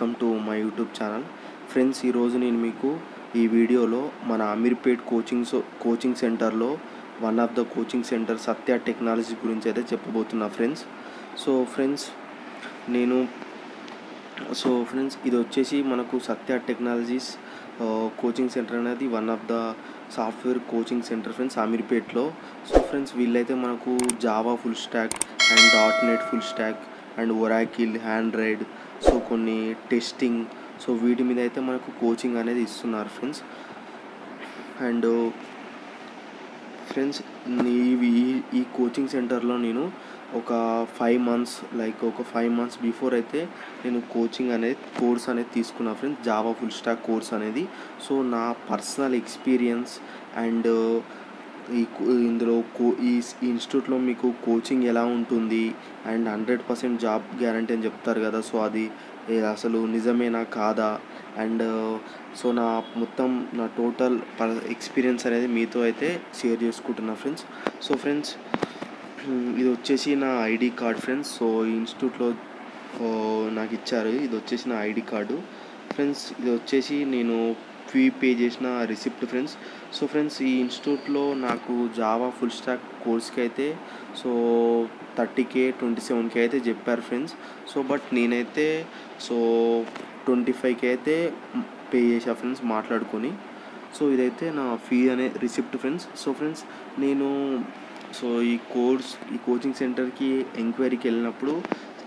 Welcome to my YouTube channel. Friends ఈరోజు నేను మీకు ఈ వీడియోలో మన అమీర్పేట్ కోచింగ్ సో కోచింగ్ సెంటర్లో one of the coaching center Satya technology గురించి అయితే చెప్పబోతున్నా ఫ్రెండ్స్. సో ఫ్రెండ్స్ నేను సో ఫ్రెండ్స్ ఇది వచ్చేసి మనకు సత్య టెక్నాలజీస్ కోచింగ్ సెంటర్ అనేది one of the software coaching center friends అమీర్పేట్లో. So friends వీళ్ళైతే మనకు Java full stack and dot net full stack and Oracle Android so కొన్ని టెస్టింగ్ సో వీటి మీద అయితే మనకు కోచింగ్ అనేది ఇస్తున్నారు ఫ్రెండ్స్ అండ్ ఫ్రెండ్స్ ఈ ఈ- ఈ కోచింగ్ సెంటర్లో నేను ఒక ఫైవ్ మంత్స్ లైక్ ఒక ఫైవ్ మంత్స్ బిఫోర్ అయితే నేను కోచింగ్ అనేది కోర్స్ అనేది తీసుకున్నా friends Java full stack course అనేది. సో నా పర్సనల్ ఎక్స్పీరియన్స్ అండ్ ఈ ఇందులో కో ఈ ఇన్స్టిట్యూట్లో మీకు కోచింగ్ ఎలా ఉంటుంది? And hundred percent job guarantee అని చెప్తారు కదా సో అది అసలు నిజమేనా కాదా? అండ్ సో నా మొత్తం నా టోటల్ ఎక్స్పీరియన్స్ అనేది మీతో అయితే షేర్ చేసుకుంటున్నా ఫ్రెండ్స్. సో ఫ్రెండ్స్ ఇది వచ్చేసి నా ఐడి కార్డ్ ఫ్రెండ్స్. సో ఈ ఇన్స్టిట్యూట్లో నాకు ఇచ్చారు. ఇది వచ్చేసి నా ఐడి కార్డు. ఫ్రెండ్స్ ఇది వచ్చేసి నేను ఫీ పే చేసిన రిసిప్ట్ ఫ్రెండ్స్. సో ఫ్రెండ్స్ ఈ ఇన్స్టిట్యూట్లో నాకు జావా ఫుల్ స్టాక్ కోర్స్కి అయితే so thirty K twenty seven K అయితే చెప్పారు ఫ్రెండ్స్. సో బట్ నేనైతే సో ట్వంటీ ఫైవ్కి అయితే పే చేసా ఫ్రెండ్స్ మాట్లాడుకొని. సో ఇదైతే నా ఫీ అనే రిసిప్ట్ ఫ్రెండ్స్. సో ఫ్రెండ్స్ నేను సో ఈ కోర్స్ ఈ కోచింగ్ సెంటర్కి ఎంక్వైరీకి వెళ్ళినప్పుడు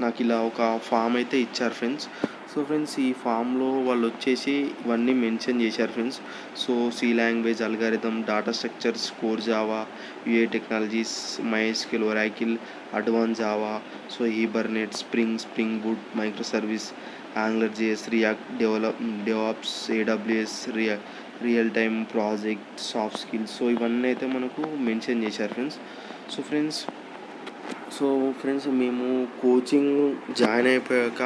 నాకు ఇలా ఒక ఫామ్ అయితే ఇచ్చారు ఫ్రెండ్స్. సో ఫ్రెండ్స్ ఈ ఫామ్లో వాళ్ళు వచ్చేసి ఇవన్నీ మెన్షన్ చేశారు friends. So C language algorithm data structures core Java UI technologies MySQL Oracle advance Java so Hibernate Spring Spring Boot micro service Angular JS React develop DevOps AWS Riya real time project soft skills so ఇవన్నీ అయితే మనకు mention చేశారు friends. So friends so friends మేము coaching join అయిపోయాక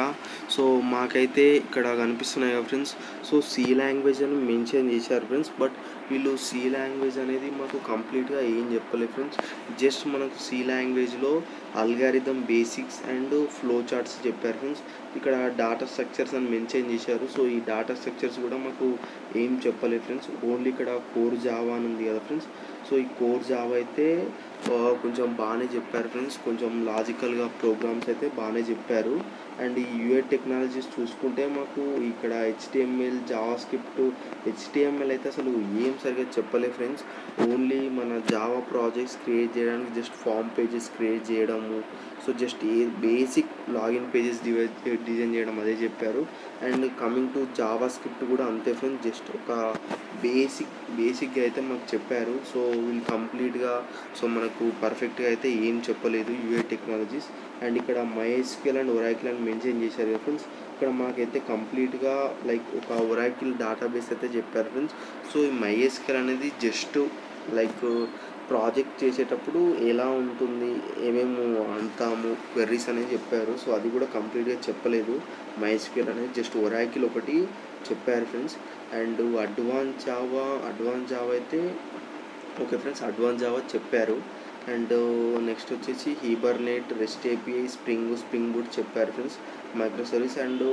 so మాకైతే ఇక్కడ కనిపిస్తున్నాయి కదా ఫ్రెండ్స్ సో సి లాంగ్వేజ్ అని మెన్షన్ చేశారు ఫ్రెండ్స్ బట్ వీళ్ళు సి లాంగ్వేజ్ అనేది మాకు కంప్లీట్గా ఏం చెప్పలేదు ఫ్రెండ్స్ జస్ట్ మనకు సి లాంగ్వేజ్లో algorithm basics and flow charts చెప్పారు ఫ్రెండ్స్ ఇక్కడ డాటా స్ట్రక్చర్స్ అని మెన్షన్ చేశారు సో ఈ డాటా స్ట్రక్చర్స్ కూడా మాకు ఏం చెప్పలేదు ఫ్రెండ్స్ ఓన్లీ ఇక్కడ కోర్ జావా అని ఉంది కదా ఫ్రెండ్స్ సో ఈ కోర్ జావా అయితే కొంచెం బాగానే చెప్పారు ఫ్రెండ్స్ కొంచెం లాజికల్గా ప్రోగ్రామ్స్ అయితే బాగానే చెప్పారు. అండ్ ఈ యూఏ టెక్నాలజీస్ చూసుకుంటే మాకు ఇక్కడ హెచ్టిఎంఎల్ జావా స్క్రిప్ట్ హెచ్టిఎంఎల్ అయితే అసలు ఏం సరిగ్గా చెప్పలే ఫ్రెండ్స్ ఓన్లీ మన జావా ప్రాజెక్ట్స్ క్రియేట్ చేయడానికి జస్ట్ ఫామ్ పేజెస్ క్రియేట్ చేయడము. So just a basic login pages design చేయడం అదే చెప్పారు. And coming to JavaScript కూడా అంతే ఫ్రెండ్స్ జస్ట్ ఒక బేసిక్ బేసిక్గా అయితే మాకు చెప్పారు. సో వీళ్ళు కంప్లీట్గా సో మనకు పర్ఫెక్ట్గా అయితే ఏం చెప్పలేదు యూఏ టెక్నాలజీస్ అండ్ ఇక్కడ మైఎస్క్యూఎల్ అండ్ ఒరాకిల్ అని మెన్షన్ చేశారు కదా ఫ్రెండ్స్ ఇక్కడ మాకైతే కంప్లీట్గా లైక్ ఒక ఒరాకిల్ డేటాబేస్ అయితే చెప్పారు ఫ్రెండ్స్ సో ఈ మైఎస్క్యూఎల్ అనేది జస్ట్ లైక్ ప్రాజెక్ట్ చేసేటప్పుడు ఎలా ఉంటుంది? ఏమేమి అంటాము క్వెర్రీస్ అనేది చెప్పారు. సో అది కూడా కంప్లీట్గా చెప్పలేదు. మైస్క్యూఎల్ అనేది జస్ట్ ఒరాకిల్ ఒకటి చెప్పారు friends. And advance Java advance Java అయితే ఓకే ఫ్రెండ్స్ అడ్వాన్స్ జావా చెప్పారు. అండ్ నెక్స్ట్ వచ్చేసి Hibernate REST API Spring Spring Boot చెప్పారు ఫ్రెండ్స్. మైక్రో సర్వీస్ అండ్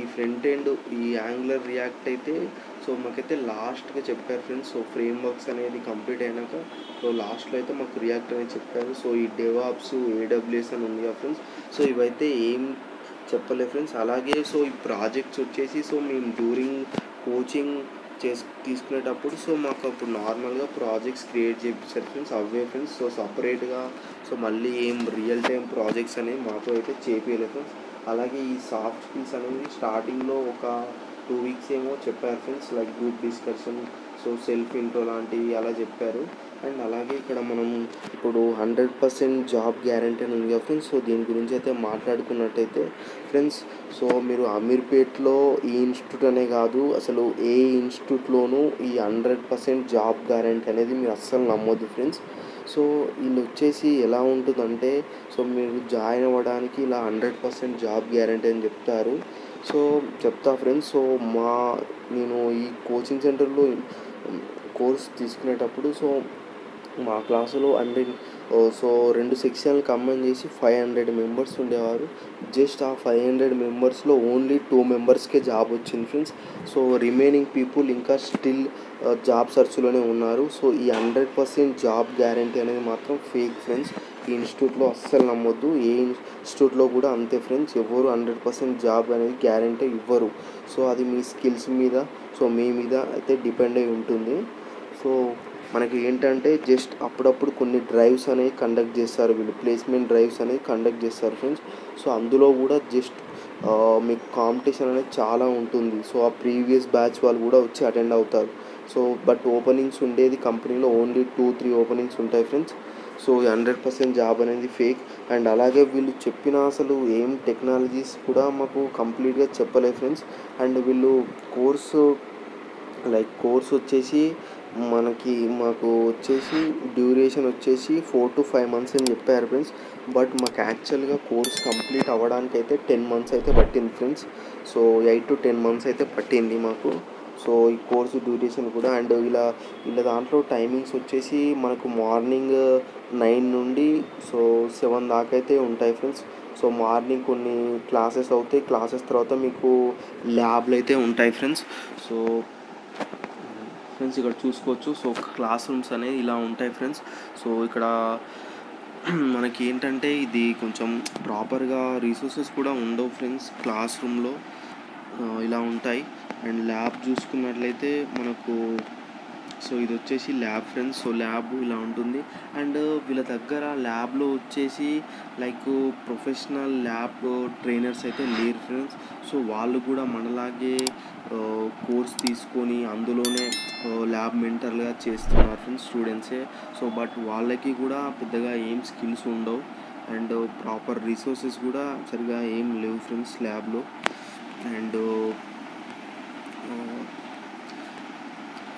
ఈ ఫ్రంట్ ఎండ్ ఈ యాంగులర్ రియాక్ట్ అయితే సో మాకైతే లాస్ట్గా చెప్పారు ఫ్రెండ్స్. సో ఫ్రేమ్ వర్క్స్ అనేది కంప్లీట్ అయినాక సో లాస్ట్లో అయితే మాకు రియాక్ట్ అనేది చెప్పారు. సో ఈ డెవాప్స్ ఏడబ్ల్యూఎస్ అని ఉంది కదా ఫ్రెండ్స్. సో ఇవైతే ఏం చెప్పలేదు ఫ్రెండ్స్. అలాగే సో ఈ ప్రాజెక్ట్స్ వచ్చేసి సో మేము డ్యూరింగ్ కోచింగ్ చేసు తీసుకునేటప్పుడు సో మాకు అప్పుడు నార్మల్గా ప్రాజెక్ట్స్ క్రియేట్ చేయించారు ఫ్రెండ్స్ అవే ఫ్రెండ్స్. సో సపరేట్గా సో మళ్ళీ ఏం రియల్ టైం ప్రాజెక్ట్స్ అనేవి మాకు అయితే చేపించలేదు ఫ్రెండ్స్. అలాగే ఈ సాఫ్ట్ స్కిల్స్ అనేది స్టార్టింగ్లో ఒక టూ వీక్స్ ఏమో చెప్పారు friends like group discussion so self intro లాంటివి అలా చెప్పారు. అండ్ అలాగే ఇక్కడ మనం ఇప్పుడు హండ్రెడ్ పర్సెంట్ జాబ్ గ్యారంటీ అని ఉంది కదా ఫ్రెండ్స్ సో దీని గురించి అయితే మాట్లాడుకున్నట్టయితే ఫ్రెండ్స్ సో మీరు అమీర్పేట్లో ఈ ఇన్స్టిట్యూట్ అనే కాదు అసలు ఏ ఇన్స్టిట్యూట్లోనూ ఈ హండ్రెడ్ పర్సెంట్ జాబ్ గ్యారంటీ అనేది మీరు అస్సలు నమ్మొద్దు ఫ్రెండ్స్ సో వీళ్ళు వచ్చేసి ఎలా ఉంటుందంటే సో మీరు జాయిన్ అవ్వడానికి ఇలా హండ్రెడ్ పర్సెంట్ జాబ్ గ్యారంటీ అని చెప్తారు. సో చెప్తా ఫ్రెండ్స్ సో మా నేను ఈ కోచింగ్ సెంటర్లో కోర్స్ తీసుకునేటప్పుడు సో మా క్లాసులో ఐ మీన్ Uh, సో రెండు సెక్షన్లు కంబైన్ చేసి ఫైవ్ హండ్రెడ్ మెంబర్స్ ఉండేవారు. జస్ట్ ఆ ఫైవ్ హండ్రెడ్ మెంబర్స్లో ఓన్లీ టూ మెంబర్స్కే జాబ్ వచ్చింది ఫ్రెండ్స్ సో రిమైనింగ్ పీపుల్ ఇంకా స్టిల్ జాబ్ సర్చ్లోనే ఉన్నారు. సో ఈ హండ్రెడ్ పర్సెంట్ జాబ్ గ్యారంటీ అనేది మాత్రం ఫేక్ ఫ్రెండ్స్ ఈ ఇన్స్టిట్యూట్లో అస్సలు నమ్మొద్దు. ఏ ఇన్స్టిట్యూట్లో కూడా అంతే ఫ్రెండ్స్ ఎవరు హండ్రెడ్ పర్సెంట్ జాబ్ అనేది గ్యారంటీ ఇవ్వరు. సో అది మీ స్కిల్స్ మీద సో మీ మీద అయితే డిపెండ్ అయి ఉంటుంది. సో మనకి ఏంటంటే జస్ట్ అప్పుడప్పుడు కొన్ని డ్రైవ్స్ అనేవి కండక్ట్ చేస్తారు. వీళ్ళు ప్లేస్మెంట్ డ్రైవ్స్ అనేవి కండక్ట్ చేస్తారు ఫ్రెండ్స్ సో అందులో కూడా జస్ట్ మీకు కాంపిటీషన్ అనేది చాలా ఉంటుంది. సో ఆ ప్రీవియస్ బ్యాచ్ వాళ్ళు కూడా వచ్చి అటెండ్ అవుతారు. సో బట్ ఓపెనింగ్స్ ఉండేది కంపెనీలో ఓన్లీ టూ త్రీ ఓపెనింగ్స్ ఉంటాయి friends so hundred percent job అనేది ఫేక్ అండ్ అలాగే వీళ్ళు చెప్పిన అసలు ఏం టెక్నాలజీస్ కూడా మాకు కంప్లీట్గా చెప్పలేదు ఫ్రెండ్స్ అండ్ వీళ్ళు కోర్సు లైక్ కోర్స్ వచ్చేసి మనకి మాకు వచ్చేసి డ్యూరేషన్ వచ్చేసి ఫోర్ టు ఫైవ్ మంత్స్ అని చెప్పారు ఫ్రెండ్స్ బట్ మాకు యాక్చువల్గా కోర్స్ కంప్లీట్ అవ్వడానికి అయితే టెన్ మంత్స్ అయితే పట్టింది friends so eight to ten months అయితే పట్టింది మాకు. సో ఈ కోర్సు డ్యూరేషన్ కూడా అండ్ ఇలా ఇలా దాంట్లో టైమింగ్స్ వచ్చేసి మనకు మార్నింగ్ నైన్ నుండి సో సెవెన్ దాకా అయితే ఉంటాయి ఫ్రెండ్స్ సో మార్నింగ్ కొన్ని క్లాసెస్ అవుతాయి. క్లాసెస్ తర్వాత మీకు ల్యాబ్లు అయితే ఉంటాయి ఫ్రెండ్స్ సో ఫ్రెండ్స్ ఇక్కడ చూసుకోవచ్చు. సో క్లాస్ రూమ్స్ అనేవి ఇలా ఉంటాయి ఫ్రెండ్స్. సో ఇక్కడ మనకి ఏంటంటే ఇది కొంచెం ప్రాపర్గా రీసోర్సెస్ కూడా ఉండవు ఫ్రెండ్స్ క్లాస్ రూమ్లో. ఇలా ఉంటాయి. అండ్ ల్యాబ్ చూసుకున్నట్లయితే మనకు సో ఇది వచ్చేసి ల్యాబ్ ఫ్రెండ్స్. సో ల్యాబ్ ఇలా ఉంటుంది. అండ్ వీళ్ళ దగ్గర ల్యాబ్లో వచ్చేసి లైక్ ప్రొఫెషనల్ ల్యాబ్ ట్రైనర్స్ అయితే లేరు ఫ్రెండ్స్. సో వాళ్ళు కూడా మనలాగే కోర్స్ తీసుకొని అందులోనే ల్యాబ్ మెంటర్గా చేస్తున్నారు ఫ్రెండ్స్ స్టూడెంట్సే. సో బట్ వాళ్ళకి కూడా పెద్దగా ఏం స్కిల్స్ ఉండవు. అండ్ ప్రాపర్ రిసోర్సెస్ కూడా సరిగా ఏం లేవు ఫ్రెండ్స్ ల్యాబ్లో. అండ్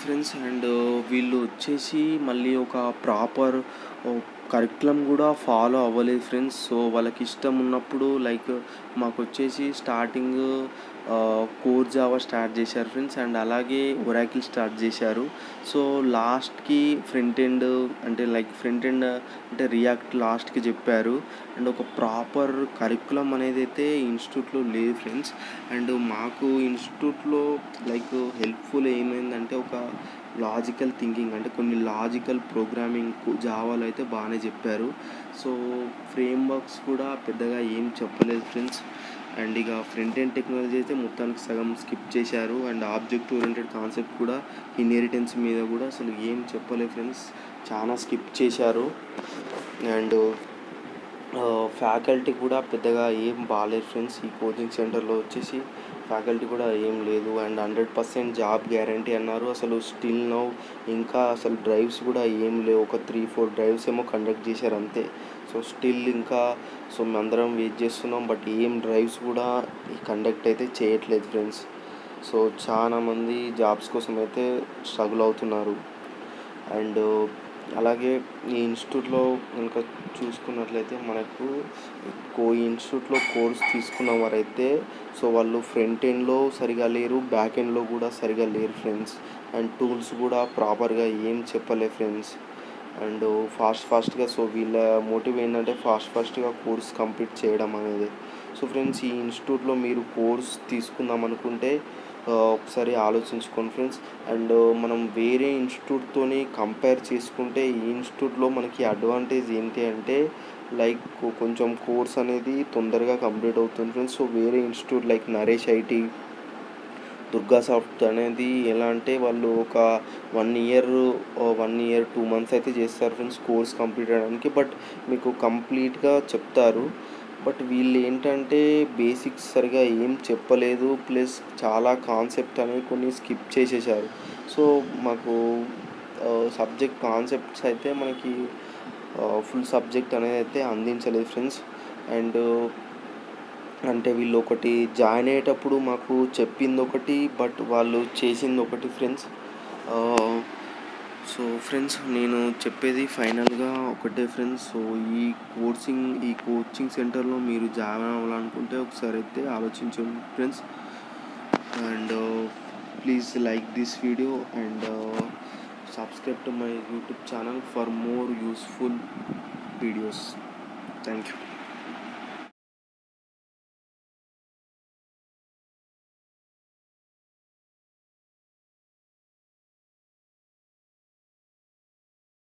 ఫ్రెండ్స్ అండ్ uh, వీళ్ళు వచ్చేసి మళ్ళీ ఒక ప్రాపర్ కరికులం కూడా ఫాలో అవ్వలేదు ఫ్రెండ్స్ సో వాళ్ళకి ఇష్టం ఉన్నప్పుడు లైక్ మాకు వచ్చేసి స్టార్టింగ్ కోర్ జావా స్టార్ట్ చేశారు ఫ్రెండ్స్ అండ్ అలాగే ఒరాకిల్ స్టార్ట్ చేశారు. సో లాస్ట్కి ఫ్రంట్ ఎండ్ అంటే లైక్ ఫ్రంట్ ఎండ్ అంటే రియాక్ట్ లాస్ట్కి చెప్పారు. అండ్ ఒక ప్రాపర్ కరికులం అనేది అయితే ఇన్స్టిట్యూట్లో లేదు ఫ్రెండ్స్ అండ్ మాకు ఇన్స్టిట్యూట్లో లైక్ హెల్ప్ఫుల్ అంటే ఒక లాజికల్ థింకింగ్ అంటే కొన్ని లాజికల్ ప్రోగ్రామింగ్ జావాలో అయితే బాగానే చెప్పారు. సో ఫ్రేమ్ వర్క్స్ కూడా పెద్దగా ఏం చెప్పలేదు ఫ్రెండ్స్ అండ్ ఇక ఫ్రంట్ ఎండ్ టెక్నాలజీ అయితే మొత్తానికి సగం స్కిప్ చేశారు. అండ్ ఆబ్జెక్ట్ ఓరియంటెడ్ కాన్సెప్ట్ కూడా ఇన్హెరిటెన్స్ మీద కూడా అసలు ఏం చెప్పలేదు ఫ్రెండ్స్ చాలా స్కిప్ చేశారు. అండ్ ఫ్యాకల్టీ కూడా పెద్దగా ఏం బాగాలేదు ఫ్రెండ్స్ ఈ కోచింగ్ సెంటర్లో వచ్చేసి ఫ్యాకల్టీ కూడా ఏం లేదు and hundred percent job guarantee అన్నారు. అసలు స్టిల్ నౌ ఇంకా అసలు డ్రైవ్స్ కూడా ఏం లేవు. ఒక త్రీ ఫోర్ డ్రైవ్స్ ఏమో కండక్ట్ చేశారు అంతే. సో స్టిల్ ఇంకా సో మేమందరం వెయిట్ చేస్తున్నాం. బట్ ఏం డ్రైవ్స్ కూడా కండక్ట్ అయితే చేయట్లేదు ఫ్రెండ్స్ సో చాలా మంది జాబ్స్ కోసం అయితే స్ట్రగుల్ అవుతున్నారు. అండ్ అలాగే ఈ ఇన్స్టిట్యూట్లో కనుక చూసుకున్నట్లయితే మనకు కో ఇన్స్టిట్యూట్లో కోర్స్ తీసుకున్న వారైతే సో వాళ్ళు ఫ్రంట్ ఎండ్లో సరిగా లేరు బ్యాక్ ఎండ్లో కూడా సరిగా లేరు ఫ్రెండ్స్. అండ్ టూల్స్ కూడా ప్రాపర్గా ఏం చెప్పలే ఫ్రెండ్స్. అండ్ ఫాస్ట్ ఫాస్ట్గా సో వీళ్ళ మోటివ్ ఏంటంటే ఫాస్ట్ ఫాస్ట్గా కోర్స్ కంప్లీట్ చేయడం అనేది. సో ఫ్రెండ్స్ ఈ ఇన్స్టిట్యూట్లో మీరు కోర్స్ తీసుకుందాం అనుకుంటే ఒకసారి ఆలోచించుకోండి ఫ్రెండ్స్. అండ్ మనం వేరే ఇన్స్టిట్యూట్తోని కంపేర్ చేసుకుంటే ఈ ఇన్స్టిట్యూట్లో మనకి అడ్వాంటేజ్ ఏంటి అంటే లైక్ కొంచెం కోర్స్ అనేది తొందరగా కంప్లీట్ అవుతుంది ఫ్రెండ్స్. సో వేరే institute like Naresh IT Durga soft అనేది ఎలా అంటే వాళ్ళు ఒక one year one year two months అయితే చేస్తారు ఫ్రెండ్స్ కోర్స్ కంప్లీట్ అవ్వడానికి. బట్ మీకు కంప్లీట్గా చెప్తారు. బట్ వీళ్ళు ఏంటంటే బేసిక్స్ సరిగా ఏం చెప్పలేదు ప్లస్ చాలా కాన్సెప్ట్ అనేవి కొన్ని స్కిప్ చేసేసారు. సో మాకు సబ్జెక్ట్ కాన్సెప్ట్స్ అయితే మనకి ఫుల్ సబ్జెక్ట్ అనేది అయితే అందించలేదు ఫ్రెండ్స్. అండ్ అంటే వీళ్ళు ఒకటి జాయిన్ అయ్యేటప్పుడు మాకు చెప్పింది ఒకటి బట్ వాళ్ళు చేసింది ఒకటి ఫ్రెండ్స్. సో ఫ్రెండ్స్ నేను చెప్పేది ఫైనల్గా ఒకటే ఫ్రెండ్స్ సో ఈ కోచింగ్ ఈ కోచింగ్ సెంటర్లో మీరు జాయిన్ అవ్వాలనుకుంటే ఒకసారి అయితే ఆలోచించండి friends and please like this video and subscribe to my YouTube channel for more useful videos thank you